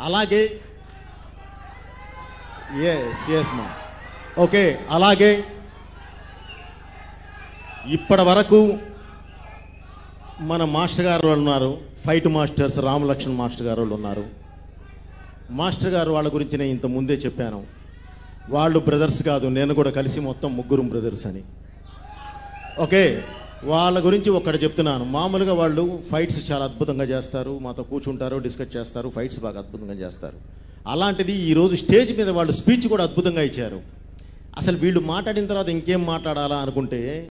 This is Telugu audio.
అలాగే ఎస్ ఎస్ మా ఓకే అలాగే ఇప్పటి వరకు మన మాస్టర్ గారు వాళ్ళు ఉన్నారు ఫైట్ మాస్టర్స్ రామలక్ష్మణ్ మాస్టర్ గారు వాళ్ళు ఉన్నారు. మాస్టర్ గారు వాళ్ళ గురించి నేను ఇంత ముందే చెప్పాను. వాళ్ళు బ్రదర్స్ కాదు నేను కూడా కలిసి మొత్తం ముగ్గురు బ్రదర్స్ అని. ఓకే వాళ్ళ గురించి ఒక్కటి చెప్తున్నాను. మామూలుగా వాళ్ళు ఫైట్స్ చాలా అద్భుతంగా చేస్తారు. మాతో కూర్చుంటారు డిస్కస్ చేస్తారు ఫైట్స్ బాగా అద్భుతంగా చేస్తారు. అలాంటిది ఈరోజు స్టేజ్ మీద వాళ్ళు స్పీచ్ కూడా అద్భుతంగా ఇచ్చారు. అసలు వీళ్ళు మాట్లాడిన తర్వాత ఇంకేం మాట్లాడాలా అనుకుంటే